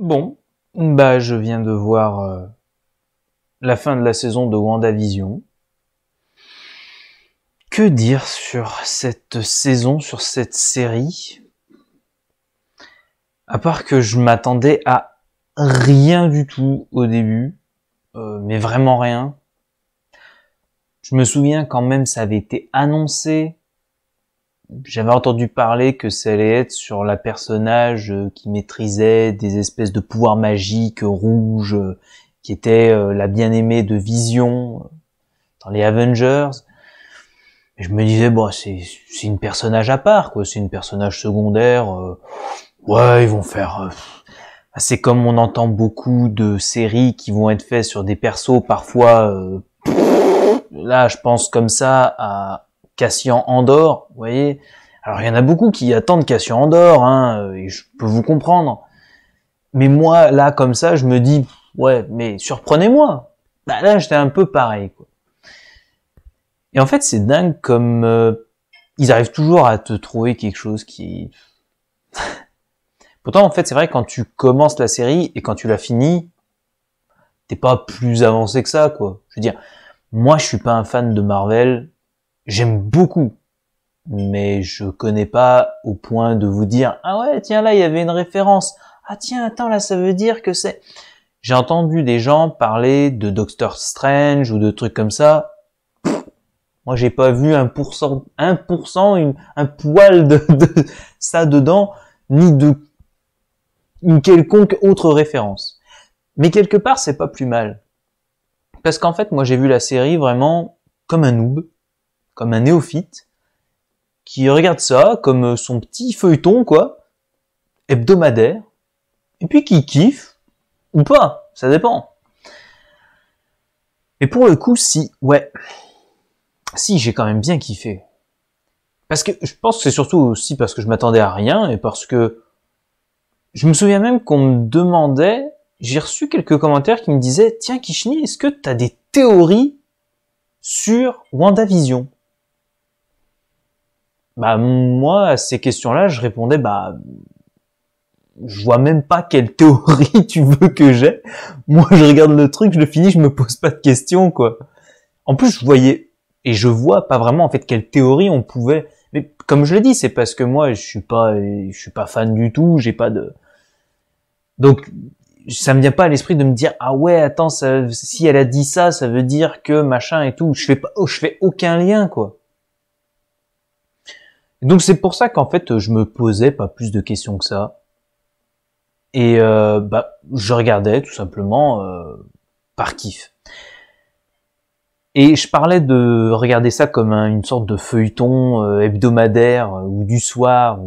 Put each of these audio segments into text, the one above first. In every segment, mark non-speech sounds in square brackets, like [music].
Bon, bah je viens de voir euh, la fin de la saison de WandaVision. Que dire sur cette saison, sur cette série? À part que je m'attendais à rien du tout au début, euh, mais vraiment rien. Je me souviens quand même ça avait été annoncé j'avais entendu parler que ça allait être sur la personnage euh, qui maîtrisait des espèces de pouvoirs magiques rouges, euh, qui était euh, la bien-aimée de Vision dans les Avengers. Je me disais, bon, c'est une personnage à part, quoi. C'est une personnage secondaire. ouais, ils vont faire. c'est comme on entend beaucoup de séries qui vont être faites sur des persos parfois. là, je pense comme ça à Cassian Andor, vous voyez. Alors il y en a beaucoup qui attendent Cassian Andor, hein, et je peux vous comprendre. Mais moi, là, comme ça, je me dis, ouais, mais surprenez-moi. Bah, là, j'étais un peu pareil, quoi. Et en fait, c'est dingue comme euh, ils arrivent toujours à te trouver quelque chose qui. [laughs] Pourtant, en fait, c'est vrai quand tu commences la série et quand tu la finis, t'es pas plus avancé que ça, quoi. Je veux dire, moi, je suis pas un fan de Marvel j'aime beaucoup, mais je connais pas au point de vous dire ah ouais tiens là il y avait une référence. Ah tiens attends là ça veut dire que c'est j'ai entendu des gens parler de Doctor Strange ou de trucs comme ça. Moi j'ai pas vu un pourcent un pourcent une, un poil de, de ça dedans ni de une quelconque autre référence. Mais quelque part c'est pas plus mal. Parce qu'en fait moi j'ai vu la série vraiment comme un noob comme un néophyte, qui regarde ça comme son petit feuilleton, quoi, hebdomadaire, et puis qui kiffe, ou pas, ça dépend. Et pour le coup, si, ouais, si, j'ai quand même bien kiffé. Parce que je pense que c'est surtout aussi parce que je m'attendais à rien et parce que je me souviens même qu'on me demandait, j'ai reçu quelques commentaires qui me disaient, tiens Kishni, est-ce que tu as des théories sur WandaVision? Bah moi à ces questions-là, je répondais bah je vois même pas quelle théorie [laughs] tu veux que j'ai. Moi, je regarde le truc, je le finis, je me pose pas de questions quoi. En plus, je voyais et je vois pas vraiment en fait quelle théorie on pouvait. Mais comme je l'ai dit, c'est parce que moi, je suis pas, je suis pas fan du tout, j'ai pas de. Donc, ça me vient pas à l'esprit de me dire ah ouais, attends, ça, si elle a dit ça, ça veut dire que machin et tout. Je fais pas, je fais aucun lien quoi. Donc c'est pour ça qu'en fait je me posais pas plus de questions que ça. Et euh, bah, je regardais tout simplement euh, par kiff. Et je parlais de regarder ça comme une sorte de feuilleton euh, hebdomadaire ou du soir.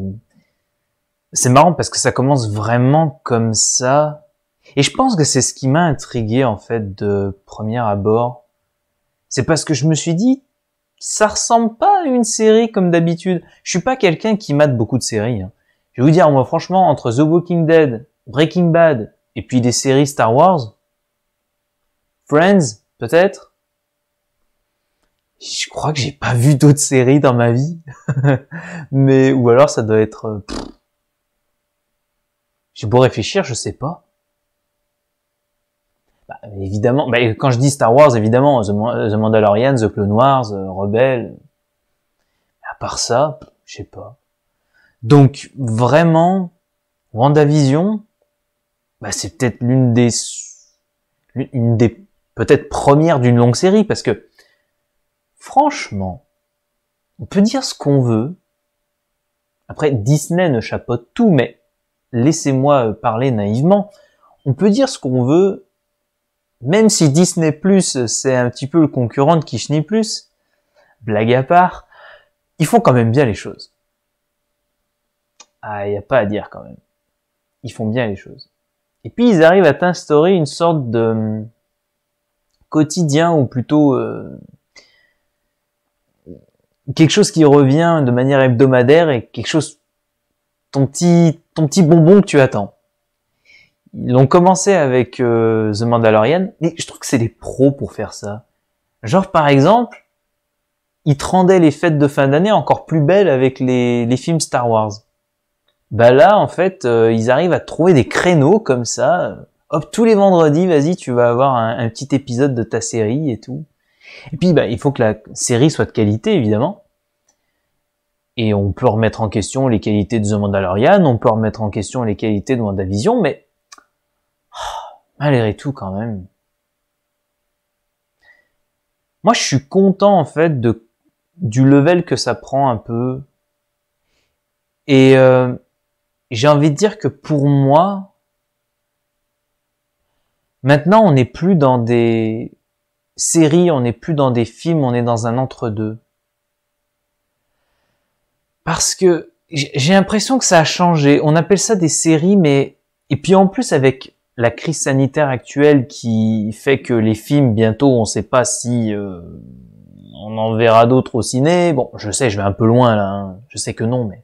C'est marrant parce que ça commence vraiment comme ça. Et je pense que c'est ce qui m'a intrigué en fait de premier abord. C'est parce que je me suis dit, ça ressemble pas à une série comme d'habitude. Je suis pas quelqu'un qui mate beaucoup de séries. Hein. Je vais vous dire, moi, franchement, entre The Walking Dead, Breaking Bad, et puis des séries Star Wars, Friends, peut-être, je crois que j'ai pas vu d'autres séries dans ma vie. [laughs] Mais, ou alors ça doit être, euh, j'ai beau réfléchir, je sais pas. Bah, évidemment, bah, quand je dis Star Wars, évidemment, The, Mandalorian, The Clone Wars, euh, Rebelle. À part ça, je sais pas. Donc vraiment, WandaVision, bah, c'est peut-être l'une des, une des peut-être premières d'une longue série, parce que franchement, on peut dire ce qu'on veut. Après, Disney ne chapeaute tout, mais laissez-moi parler naïvement. On peut dire ce qu'on veut même si Disney Plus c'est un petit peu le concurrent de Disney Plus, blague à part, ils font quand même bien les choses. Ah, y a pas à dire quand même. Ils font bien les choses. Et puis ils arrivent à t'instaurer une sorte de hum, quotidien ou plutôt euh, quelque chose qui revient de manière hebdomadaire et quelque chose ton petit ton petit bonbon que tu attends. Ils ont commencé avec euh, The Mandalorian, mais je trouve que c'est des pros pour faire ça. Genre par exemple, ils te rendaient les fêtes de fin d'année encore plus belles avec les, les films Star Wars. bah là, en fait, euh, ils arrivent à trouver des créneaux comme ça. Hop, tous les vendredis, vas-y, tu vas avoir un, petit épisode de ta série et tout. Et puis, bah, il faut que la série soit de qualité, évidemment. Et on peut remettre en question les qualités de The Mandalorian, on peut remettre en question les qualités de WandaVision, mais malgré tout, quand même. Moi, je suis content, en fait, de du level que ça prend un peu. Et euh, j'ai envie de dire que pour moi, maintenant on n'est plus dans des séries, on n'est plus dans des films, on est dans un entre-deux. Parce que j'ai l'impression que ça a changé. On appelle ça des séries, mais et puis en plus avec la crise sanitaire actuelle qui fait que les films bientôt, on sait pas si euh, on en verra d'autres au ciné. Bon, je sais, je vais un peu loin là. Hein. Je sais que non, mais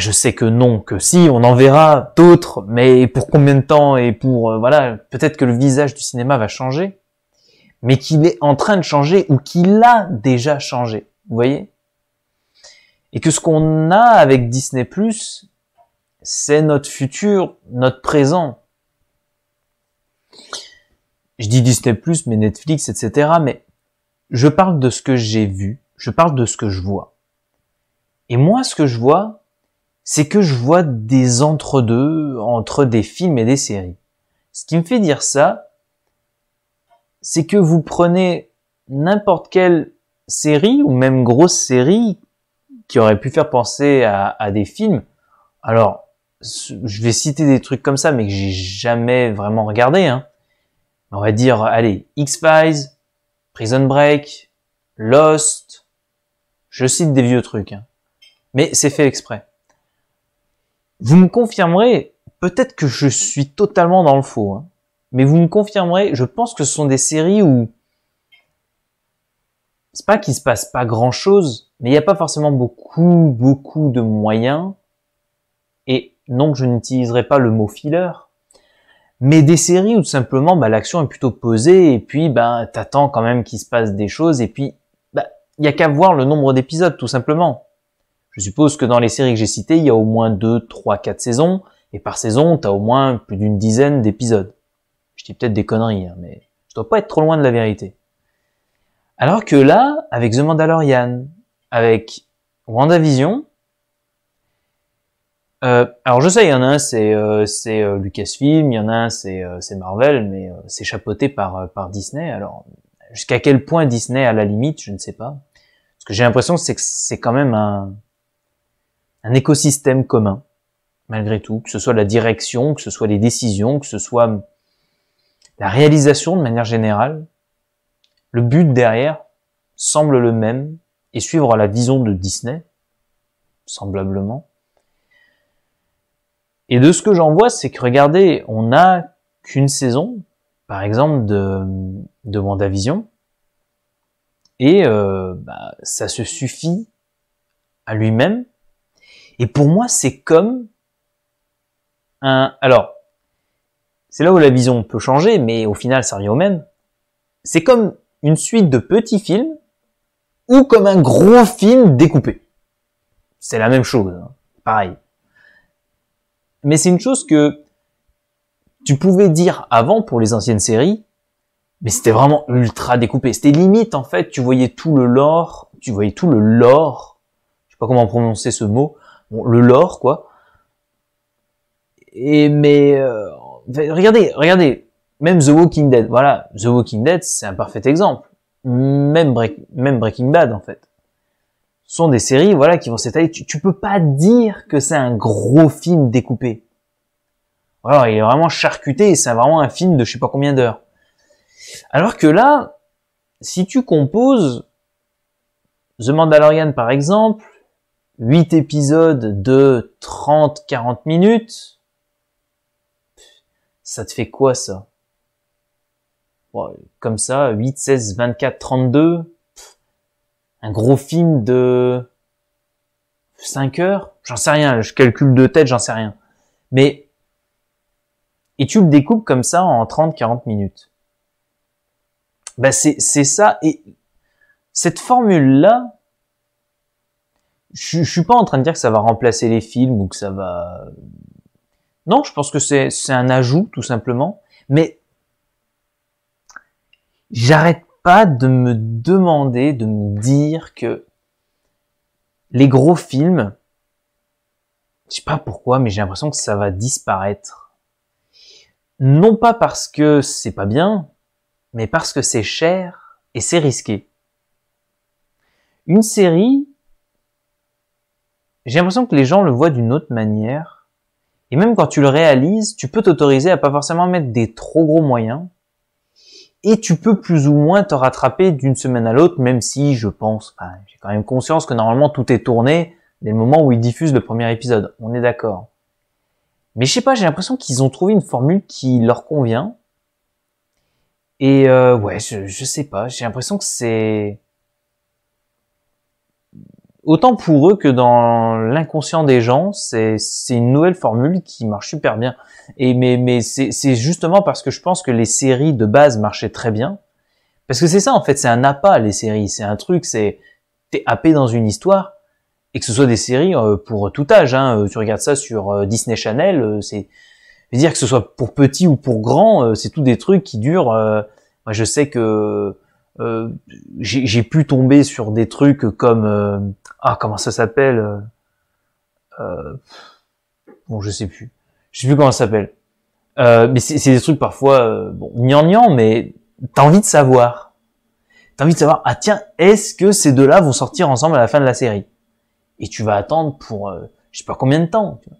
je sais que non, que si, on en verra d'autres, mais pour combien de temps et pour euh, voilà, peut-être que le visage du cinéma va changer, mais qu'il est en train de changer ou qu'il a déjà changé. Vous voyez? Et que ce qu'on a avec Disney c'est notre futur, notre présent. Je dis Disney mais Netflix, etc. Mais je parle de ce que j'ai vu, je parle de ce que je vois. Et moi, ce que je vois, c'est que je vois des entre-deux entre des films et des séries. Ce qui me fait dire ça, c'est que vous prenez n'importe quelle série ou même grosse série qui aurait pu faire penser à, des films. Alors, je vais citer des trucs comme ça, mais que j'ai jamais vraiment regardé. Hein. On va dire, allez, X-Files, Prison Break, Lost. Je cite des vieux trucs, hein. mais c'est fait exprès. Vous me confirmerez, peut-être que je suis totalement dans le faux, hein, mais vous me confirmerez, je pense que ce sont des séries où c'est pas qu'il se passe pas grand chose, mais il n'y a pas forcément beaucoup, beaucoup de moyens. Et non, je n'utiliserai pas le mot filler, mais des séries où tout simplement bah, l'action est plutôt posée et puis bah, t'attends quand même qu'il se passe des choses et puis bah, il y a qu'à voir le nombre d'épisodes tout simplement. Je suppose que dans les séries que j'ai citées, il y a au moins 2, 3, 4 saisons, et par saison, tu as au moins plus d'une dizaine d'épisodes. Je dis peut-être des conneries, hein, mais je dois pas être trop loin de la vérité. Alors que là, avec The Mandalorian, avec WandaVision, euh, alors je sais, il y en a un c'est euh, euh, Lucasfilm, il y en a un c'est euh, c'est Marvel, mais c'est chapeauté par par Disney. Alors jusqu'à quel point Disney à la limite, je ne sais pas. Parce que j'ai l'impression c'est que c'est quand même un un écosystème commun, malgré tout, que ce soit la direction, que ce soit les décisions, que ce soit la réalisation de manière générale. Le but derrière semble le même et suivre la vision de Disney, semblablement. Et de ce que j'en vois, c'est que regardez, on n'a qu'une saison, par exemple, de, de WandaVision, et euh, bah, ça se suffit à lui-même et pour moi, c'est comme un... Alors, c'est là où la vision peut changer, mais au final, ça revient au même. C'est comme une suite de petits films ou comme un gros film découpé. C'est la même chose, hein. pareil. Mais c'est une chose que tu pouvais dire avant pour les anciennes séries, mais c'était vraiment ultra découpé. C'était limite en fait, tu voyais tout le lore, tu voyais tout le lore, je sais pas comment prononcer ce mot, le lore quoi. Et mais euh, regardez, regardez, même The Walking Dead, voilà, The Walking Dead, c'est un parfait exemple. Même, même Breaking Bad en fait, sont des séries voilà qui vont s'étaler. Tu, tu peux pas dire que c'est un gros film découpé. Alors il est vraiment charcuté, c'est vraiment un film de je sais pas combien d'heures. Alors que là, si tu composes The Mandalorian par exemple, 8 épisodes de 30-40 minutes, ça te fait quoi ça? Comme ça, 8, 16, 24, 32, un gros film de 5 heures? J'en sais rien, je calcule de tête, j'en sais rien. Mais, et tu le découpes comme ça en 30-40 minutes. Ben c'est ça, et cette formule-là, je, je suis pas en train de dire que ça va remplacer les films ou que ça va. Non, je pense que c'est c'est un ajout tout simplement. Mais j'arrête pas de me demander, de me dire que les gros films, je sais pas pourquoi, mais j'ai l'impression que ça va disparaître. Non pas parce que c'est pas bien, mais parce que c'est cher et c'est risqué. Une série, j'ai l'impression que les gens le voient d'une autre manière. Et même quand tu le réalises, tu peux t'autoriser à pas forcément mettre des trop gros moyens. Et tu peux plus ou moins te rattraper d'une semaine à l'autre, même si je pense, j'ai quand même conscience que normalement tout est tourné dès le moment où ils diffusent le premier épisode. On est d'accord. Mais je sais pas, j'ai l'impression qu'ils ont trouvé une formule qui leur convient. Et euh, ouais, je, je sais pas, j'ai l'impression que c'est autant pour eux que dans l'inconscient des gens, c'est une nouvelle formule qui marche super bien. Et mais mais c'est c'est justement parce que je pense que les séries de base marchaient très bien. Parce que c'est ça en fait, c'est un appât les séries, c'est un truc, c'est t'es happé dans une histoire et que ce soit des séries euh, pour tout âge. Hein, euh, tu regardes ça sur euh, Disney Channel, c'est je veux dire que ce soit pour petit ou pour grand, c'est tout des trucs qui durent. moi, je sais que euh, j'ai pu tomber sur des trucs comme euh, ah comment ça s'appelle euh, euh, bon je sais plus. Je sais plus comment ça s'appelle. Mais c'est des trucs parfois bon gnangnan mais t'as envie de savoir. T'as envie de savoir ah tiens est-ce que ces deux-là vont sortir ensemble à la fin de la série? Et tu vas attendre pour je sais pas combien de temps tu,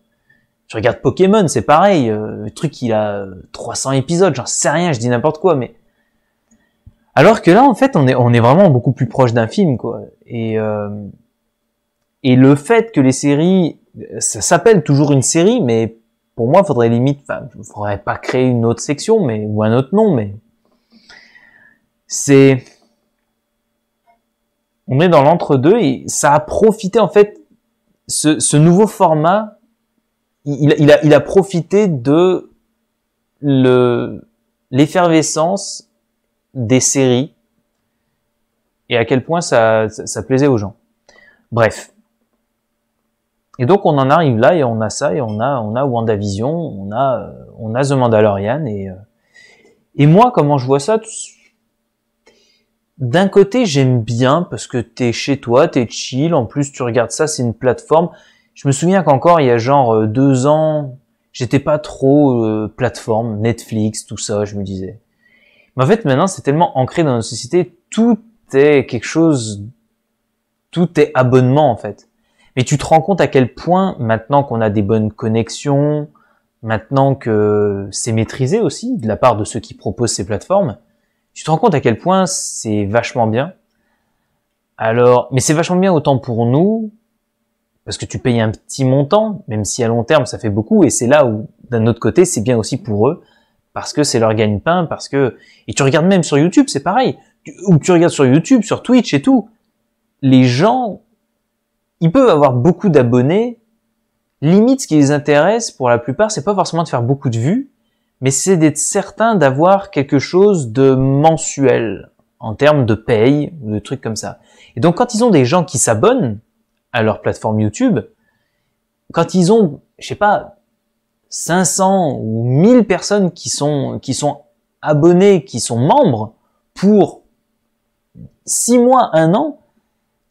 tu regardes Pokémon c'est pareil le truc il a 300 épisodes j'en sais rien je dis n'importe quoi mais alors que là, en fait, on est, on est vraiment beaucoup plus proche d'un film, quoi. Et, euh, et le fait que les séries, ça s'appelle toujours une série, mais pour moi, faudrait limite, enfin, faudrait pas créer une autre section, mais ou un autre nom, mais c'est, on est dans l'entre-deux et ça a profité en fait, ce, ce nouveau format, il, il, a, il a profité de le l'effervescence des séries et à quel point ça, ça, plaisait aux gens. Bref. Et donc on en arrive là et on a ça et on a on a WandaVision, on a on a The Mandalorian et euh, et moi comment je vois ça d'un côté j'aime bien parce que t'es chez toi, t'es chill, en plus tu regardes ça, c'est une plateforme. Je me souviens qu'encore il y a genre euh, deux ans, j'étais pas trop euh, plateforme, Netflix, tout ça, je me disais. Mais en fait, maintenant, c'est tellement ancré dans notre société, tout est quelque chose, tout est abonnement, en fait. Mais tu te rends compte à quel point, maintenant qu'on a des bonnes connexions, maintenant que c'est maîtrisé aussi de la part de ceux qui proposent ces plateformes, tu te rends compte à quel point c'est vachement bien. Alors, mais c'est vachement bien autant pour nous, parce que tu payes un petit montant, même si à long terme ça fait beaucoup, et c'est là où, d'un autre côté, c'est bien aussi pour eux, parce que c'est leur gagne-pain, parce que et tu regardes même sur YouTube, c'est pareil, ou tu regardes sur YouTube, sur Twitch et tout, les gens, ils peuvent avoir beaucoup d'abonnés. Limite, ce qui les intéresse pour la plupart, c'est pas forcément de faire beaucoup de vues, mais c'est d'être certain d'avoir quelque chose de mensuel en termes de paye ou de trucs comme ça. Et donc, quand ils ont des gens qui s'abonnent à leur plateforme YouTube, quand ils ont, je sais pas, 500 ou 1000 personnes qui sont, qui sont abonnés, qui sont membres pour 6 mois, 1 an,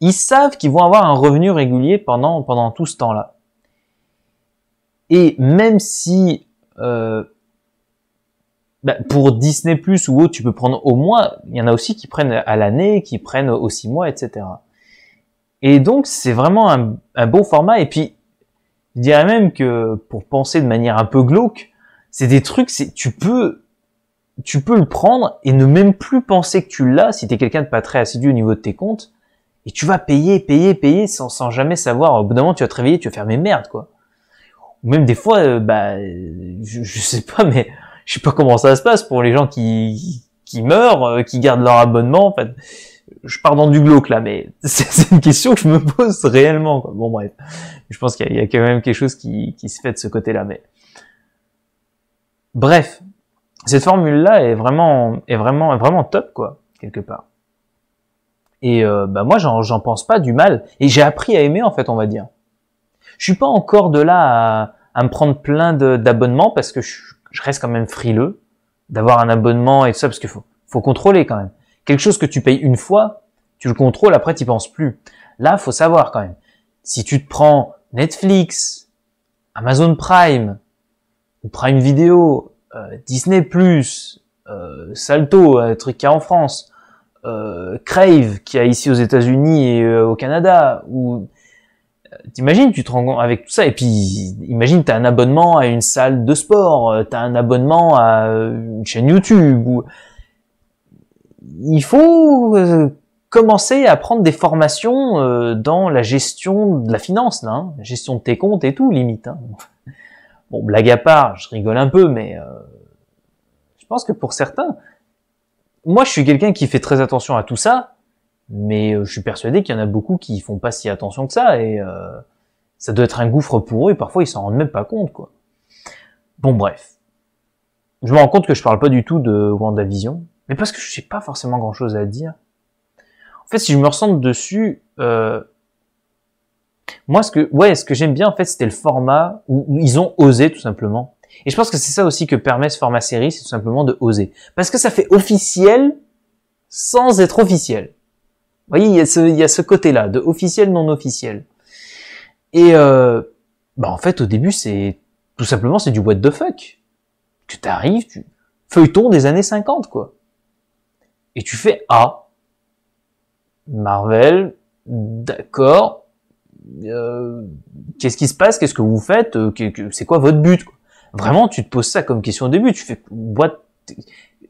ils savent qu'ils vont avoir un revenu régulier pendant, pendant tout ce temps-là. Et même si euh, bah, pour Disney Plus ou autre, tu peux prendre au mois, il y en a aussi qui prennent à l'année, qui prennent aux 6 mois, etc. Et donc c'est vraiment un, un bon format. Et puis je dirais même que pour penser de manière un peu glauque, c'est des trucs, c'est tu peux tu peux le prendre et ne même plus penser que tu l'as si tu es quelqu'un de pas très assidu au niveau de tes comptes et tu vas payer, payer, payer sans, sans jamais savoir. Au bout d'un moment, tu vas te réveiller, tu vas faire mes merdes quoi. Ou même des fois, euh, bah, je, je, sais pas, mais je sais pas comment ça se passe pour les gens qui qui meurent, euh, qui gardent leur abonnement. En fait, je pars dans du glauque là, mais [laughs] c'est une question que je me pose réellement. Quoi. Bon bref, je pense qu'il y, a quand même quelque chose qui, qui se fait de ce côté-là. Mais bref, cette formule-là est vraiment, est vraiment, est vraiment top quoi, quelque part. Et euh, bah moi, j'en pense pas du mal. Et j'ai appris à aimer, en fait, on va dire. Je suis pas encore de là à, à me prendre plein d'abonnements parce que je, je, reste quand même frileux d'avoir un abonnement et tout ça parce qu'il faut, faut contrôler quand même. Quelque chose que tu payes une fois, tu le contrôles, après tu penses plus. Là, faut savoir quand même. Si tu te prends Netflix, Amazon Prime, ou Prime Video, euh, Disney+, euh, Salto, un truc qu'il y a en France, euh, Crave qui a ici aux États-Unis et euh, au Canada ou euh, t'imagines tu te rends avec tout ça et puis imagine t'as un abonnement à une salle de sport euh, t'as un abonnement à une chaîne YouTube ou il faut commencer à prendre des formations dans la gestion de la finance hein, la gestion de tes comptes et tout limite hein. [laughs] bon blague à part je rigole un peu mais je pense que pour certains moi, je suis quelqu'un qui fait très attention à tout ça, mais euh, je suis persuadé qu'il y en a beaucoup qui font pas si attention que ça, et euh, ça doit être un gouffre pour eux, et parfois ils s'en rendent même pas compte, quoi. Bon, bref. Je me rends compte que je parle pas du tout de WandaVision, mais parce que je sais pas forcément grand chose à dire. En fait, si je me ressens dessus, euh, moi, ce que, ouais, ce que j'aime bien, en fait, c'était le format où ils ont osé, tout simplement. Et je pense que c'est ça aussi que permet ce format série, c'est tout simplement de oser. Parce que ça fait officiel sans être officiel. Vous voyez, il y a ce, ce côté-là, de officiel, non officiel. Et euh, bah en fait, au début, c'est tout simplement c'est du what the fuck. Tu t'arrives, tu feuilleton des années 50, quoi. Et tu fais ah Marvel, d'accord. Euh, Qu'est-ce qui se passe? Qu'est-ce que vous faites? Euh, C'est quoi votre but Vraiment, tu te poses ça comme question au début. Tu fais,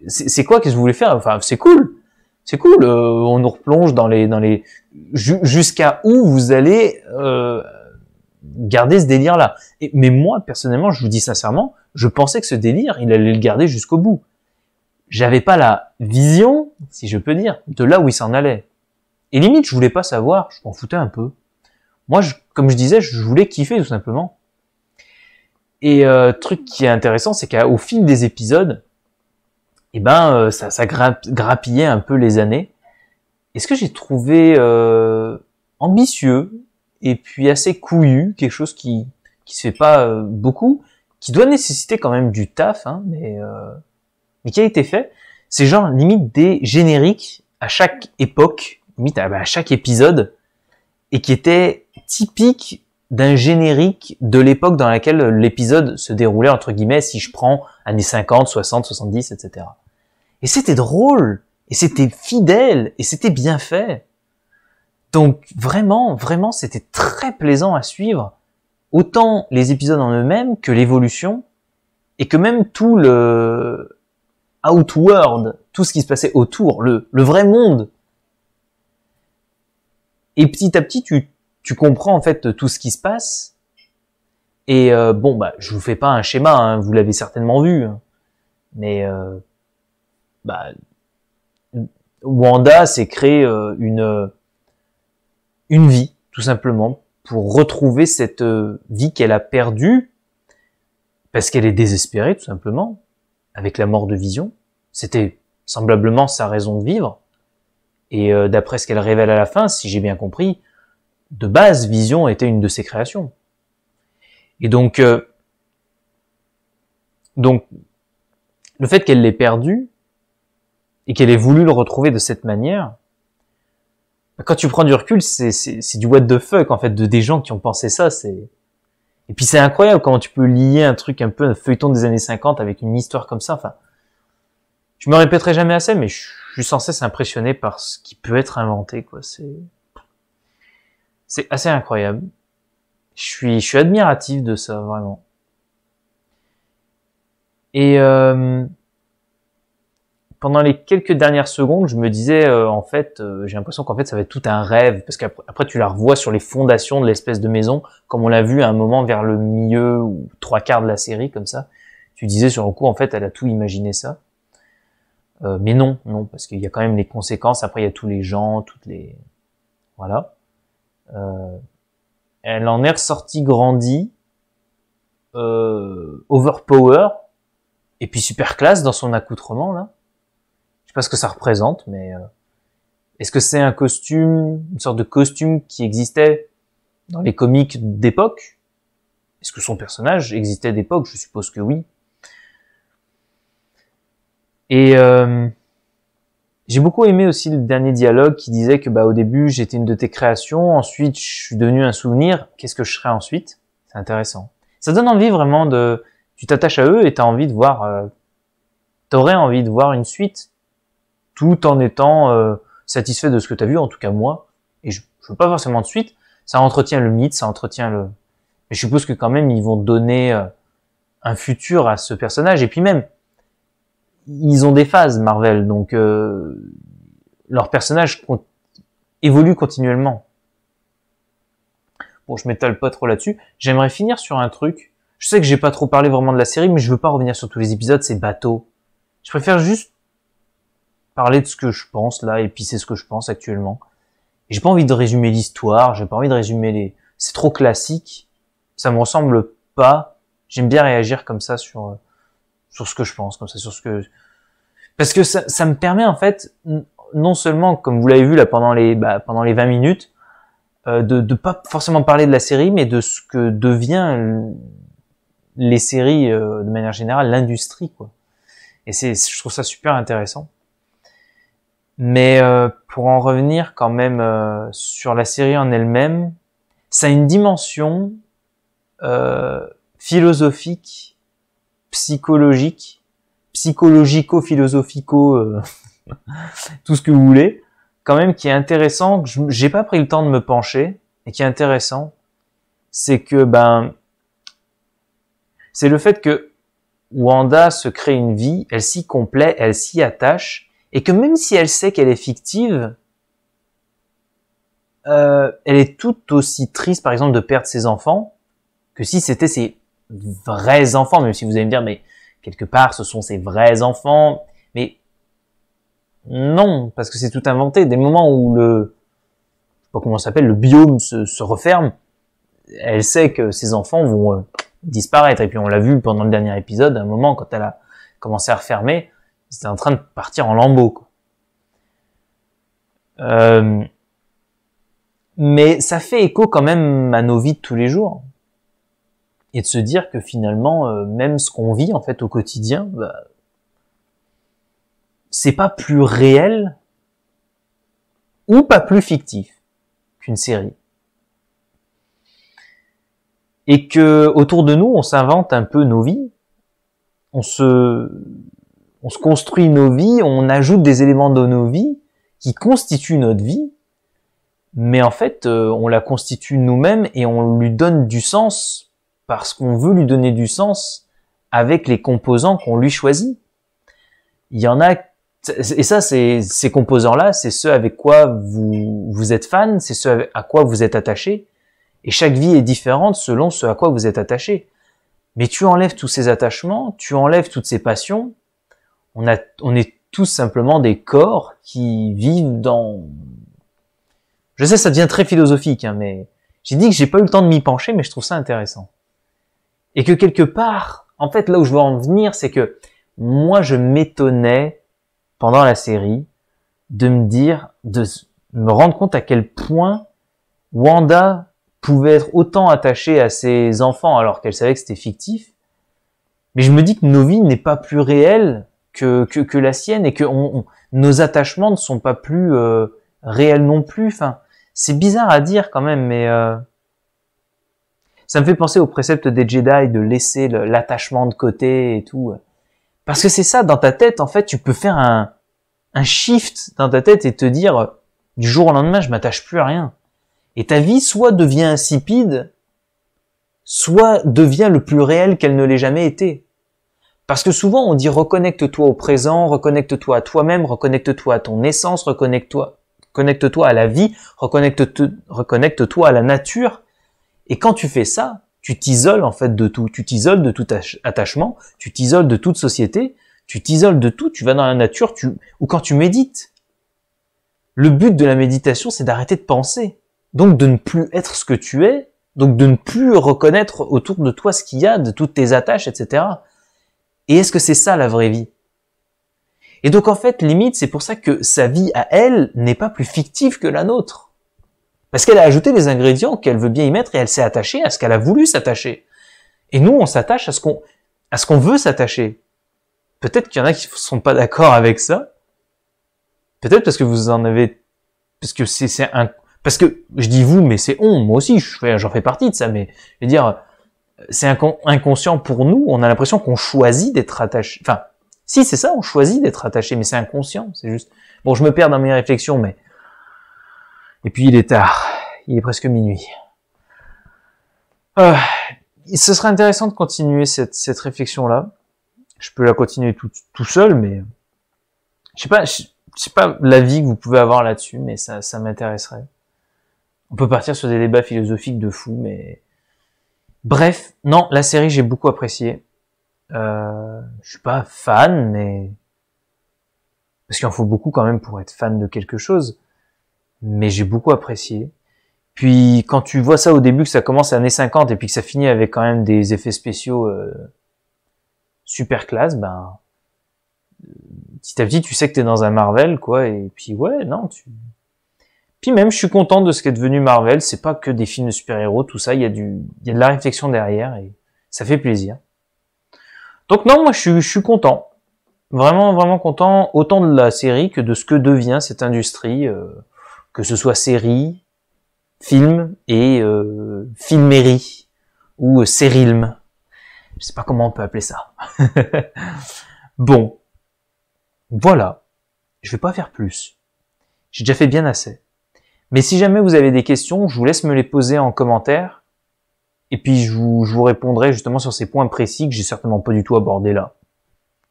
C'est quoi Qu'est-ce que vous voulez faire? Enfin, c'est cool. C'est cool. Euh, on nous replonge dans les, dans les, jusqu'à où vous allez euh, garder ce délire-là? Mais moi, personnellement, je vous dis sincèrement, je pensais que ce délire, il allait le garder jusqu'au bout. J'avais pas la vision, si je peux dire, de là où il s'en allait. Et limite, je voulais pas savoir. Je m'en foutais un peu. Moi, je, comme je disais, je voulais kiffer tout simplement. Et euh, truc qui est intéressant, c'est qu'au fil des épisodes, eh ben euh, ça, ça grappillait un peu les années. Et ce que j'ai trouvé euh, ambitieux et puis assez couillu, quelque chose qui qui se fait pas euh, beaucoup, qui doit nécessiter quand même du taf, hein, mais euh, mais qui a été fait, c'est genre limite des génériques à chaque époque, limite à, à chaque épisode, et qui étaient typiques d'un générique de l'époque dans laquelle l'épisode se déroulait, entre guillemets, si je prends années 50, 60, 70, etc. Et c'était drôle, et c'était fidèle, et c'était bien fait. Donc vraiment, vraiment, c'était très plaisant à suivre, autant les épisodes en eux-mêmes que l'évolution, et que même tout le outward, tout ce qui se passait autour, le, le vrai monde. Et petit à petit, tu tu comprends en fait tout ce qui se passe. Et euh, bon, bah, je vous fais pas un schéma, hein, vous l'avez certainement vu, hein. mais euh, bah, Wanda s'est créé euh, une une vie, tout simplement, pour retrouver cette vie qu'elle a perdue parce qu'elle est désespérée, tout simplement, avec la mort de Vision. C'était semblablement sa raison de vivre. Et d'après ce qu'elle révèle à la fin, si j'ai bien compris, de base, Vision était une de ses créations. Et donc, euh, donc, le fait qu'elle l'ait perdu et qu'elle ait voulu le retrouver de cette manière, quand tu prends du recul, c'est du what the fuck en fait de des gens qui ont pensé ça. C'est et puis c'est incroyable comment tu peux lier un truc un peu un feuilleton des années 50 avec une histoire comme ça. Enfin, je me répéterai jamais assez, mais je suis sans cesse impressionné par ce qui peut être inventé. Quoi, c'est c'est assez incroyable. Je suis, je suis admiratif de ça, vraiment. Et euh, pendant les quelques dernières secondes, je me disais, euh, en fait, euh, j'ai l'impression qu'en fait, ça va être tout un rêve, parce qu'après, tu la revois sur les fondations de l'espèce de maison, comme on l'a vu à un moment vers le milieu ou trois quarts de la série, comme ça. Tu disais sur le coup, en fait, elle a tout imaginé ça. mais non, non, parce qu'il y a quand même les conséquences. Après, il y a tous les gens, toutes les, voilà. Euh, elle en est ressortie grandie, euh, overpower, et puis super classe dans son accoutrement là. Je sais pas ce que ça représente, mais euh, Est-ce que c'est un costume, une sorte de costume qui existait dans les comics d'époque? Est-ce que son personnage existait d'époque? Je suppose que oui. Et euh, j'ai beaucoup aimé aussi le dernier dialogue qui disait que bah au début j'étais une de tes créations, ensuite je suis devenu un souvenir. Qu'est-ce que je serai ensuite? C'est intéressant. Ça donne envie vraiment de, tu t'attaches à eux et t'as envie de voir, euh, t'aurais envie de voir une suite, tout en étant euh, satisfait de ce que t'as vu, en tout cas moi. Et je, je veux pas forcément de suite. Ça entretient le mythe, ça entretient le. Mais je suppose que quand même ils vont donner euh, un futur à ce personnage et puis même ils ont des phases Marvel, donc euh, leur personnage évolue continuellement. Bon, je m'étale pas trop là-dessus. J'aimerais finir sur un truc. Je sais que j'ai pas trop parlé vraiment de la série, mais je veux pas revenir sur tous les épisodes, c'est bateau. Je préfère juste parler de ce que je pense là, et puis c'est ce que je pense actuellement. J'ai pas envie de résumer l'histoire, j'ai pas envie de résumer les. C'est trop classique, ça me ressemble pas. J'aime bien réagir comme ça sur euh, sur ce que je pense, comme ça, sur ce que parce que ça, ça me permet en fait non seulement, comme vous l'avez vu là pendant les bah, pendant les 20 minutes, euh, de de pas forcément parler de la série, mais de ce que devient les séries euh, de manière générale, l'industrie quoi. Et c'est, je trouve ça super intéressant. Mais euh, pour en revenir quand même euh, sur la série en elle-même, ça a une dimension euh, philosophique psychologique, psychologico-philosophico, euh, [laughs] tout ce que vous voulez, quand même qui est intéressant, que j'ai pas pris le temps de me pencher, et qui est intéressant, c'est que ben c'est le fait que Wanda se crée une vie, elle s'y complaît, elle s'y attache, et que même si elle sait qu'elle est fictive, euh, elle est tout aussi triste, par exemple, de perdre ses enfants, que si c'était ses vrais enfants, même si vous allez me dire, mais quelque part, ce sont ses vrais enfants. Mais non, parce que c'est tout inventé. Des moments où le, je sais comment s'appelle, le biome se, referme, elle sait que ses enfants vont euh, disparaître. Et puis on l'a vu pendant le dernier épisode, à un moment, quand elle a commencé à refermer, c'était en train de partir en lambeaux. Euh, mais ça fait écho quand même à nos vies de tous les jours et de se dire que finalement, euh, même ce qu'on vit en fait au quotidien, bah, c'est pas plus réel ou pas plus fictif qu'une série. Et que autour de nous, on s'invente un peu nos vies, on se, on se construit nos vies, on ajoute des éléments de nos vies qui constituent notre vie, mais en fait, euh, on la constitue nous-mêmes et on lui donne du sens parce qu'on veut lui donner du sens avec les composants qu'on lui choisit. Il y en a, et ça, ces composants-là, c'est ceux avec quoi vous, vous êtes fan, c'est ceux à quoi vous êtes attaché. Et chaque vie est différente selon ce à quoi vous êtes attaché. Mais tu enlèves tous ces attachements, tu enlèves toutes ces passions. On a, on est tous simplement des corps qui vivent dans. Je sais, ça devient très philosophique, hein, mais j'ai dit que j'ai pas eu le temps de m'y pencher, mais je trouve ça intéressant. Et que quelque part, en fait, là où je veux en venir, c'est que moi, je m'étonnais pendant la série de me dire, de me rendre compte à quel point Wanda pouvait être autant attachée à ses enfants alors qu'elle savait que c'était fictif. Mais je me dis que nos vies n'est pas plus réelle que, que, que, la sienne et que nos attachements ne sont pas plus euh, réels non plus. Enfin, c'est bizarre à dire quand même, mais euh, ça me fait penser au précepte des Jedi de laisser l'attachement de côté et tout. Parce que c'est ça, dans ta tête, en fait, tu peux faire un, un shift dans ta tête et te dire, du jour au lendemain, je m'attache plus à rien. Et ta vie soit devient insipide, soit devient le plus réel qu'elle ne l'ait jamais été. Parce que souvent on dit reconnecte-toi au présent, reconnecte-toi à toi-même, reconnecte-toi à ton essence, reconnecte-toi, connecte-toi à la vie, reconnecte-toi à la nature, et quand tu fais ça, tu t'isoles en fait de tout. Tu t'isoles de tout attachement, tu t'isoles de toute société, tu t'isoles de tout, tu vas dans la nature, tu... ou quand tu médites. Le but de la méditation, c'est d'arrêter de penser. Donc de ne plus être ce que tu es, donc de ne plus reconnaître autour de toi ce qu'il y a, de toutes tes attaches, etc. Et est-ce que c'est ça la vraie vie? Et donc en fait, limite, c'est pour ça que sa vie à elle n'est pas plus fictive que la nôtre. Parce qu'elle a ajouté des ingrédients qu'elle veut bien y mettre et elle s'est attachée à ce qu'elle a voulu s'attacher. Et nous, on s'attache à ce qu'on à ce qu'on veut s'attacher. Peut-être qu'il y en a qui ne sont pas d'accord avec ça. Peut-être parce que vous en avez, parce que c'est un, parce que je dis vous, mais c'est on, moi aussi, j'en fais partie de ça, mais je veux dire, c'est inconscient pour nous. On a l'impression qu'on choisit d'être attaché. Enfin, si c'est ça, on choisit d'être attaché, mais c'est inconscient. C'est juste. Bon, je me perds dans mes réflexions, mais et puis il est tard, il est presque minuit. Euh, ce serait intéressant de continuer cette, cette réflexion-là. Je peux la continuer tout, tout seul, mais je sais pas, je, sais pas l'avis que vous pouvez avoir là-dessus, mais ça, ça m'intéresserait. On peut partir sur des débats philosophiques de fou, mais bref, non, la série j'ai beaucoup apprécié. Euh, je suis pas fan, mais parce qu'il en faut beaucoup quand même pour être fan de quelque chose. Mais j'ai beaucoup apprécié. Puis quand tu vois ça au début, que ça commence à années 50 et puis que ça finit avec quand même des effets spéciaux euh, super classe, ben petit à petit tu sais que t'es dans un Marvel quoi. Et puis ouais, non, tu. Puis même, je suis content de ce qu'est devenu Marvel. C'est pas que des films de super-héros, tout ça. Il y a du, y a de la réflexion derrière et ça fait plaisir. Donc non, moi je suis, je suis content. Vraiment, vraiment content, autant de la série que de ce que devient cette industrie, euh, que ce soit série, film et euh, ou euh, sérilm. Je sais pas comment on peut appeler ça. [laughs] bon, voilà. Je vais pas faire plus. J'ai déjà fait bien assez. Mais si jamais vous avez des questions, je vous laisse me les poser en commentaire. Et puis je vous, répondrai justement sur ces points précis que j'ai certainement pas du tout abordés là.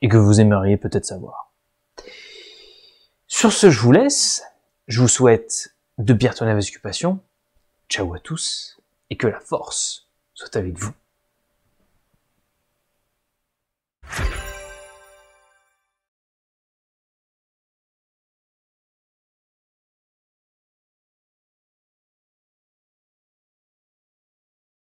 Et que vous aimeriez peut-être savoir. Sur ce, je vous laisse. Je vous souhaite de bien tourner vos occupations. Ciao à tous. Et que la force soit avec vous.